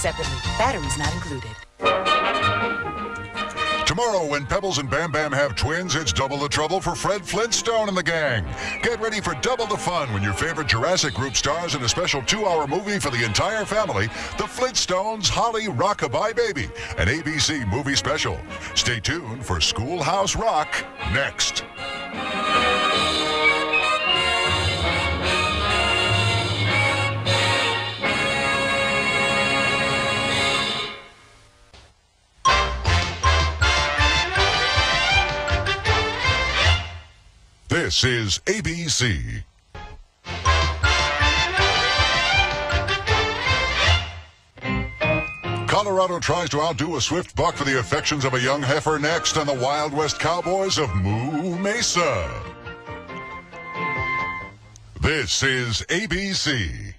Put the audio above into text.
separately. Batteries not included. Tomorrow, when Pebbles and Bamm-Bamm have twins, it's double the trouble for Fred Flintstone and the gang. Get ready for double the fun when your favorite Jurassic group stars in a special two-hour movie for the entire family, The Flintstones Hollyrock-a-Bye Baby, an ABC movie special. Stay tuned for Schoolhouse Rock next. This is ABC. Cowlorado tries to outdo a swift buck for the affections of a young heifer next on the Wild West Cowboys of Moo Mesa. This is ABC.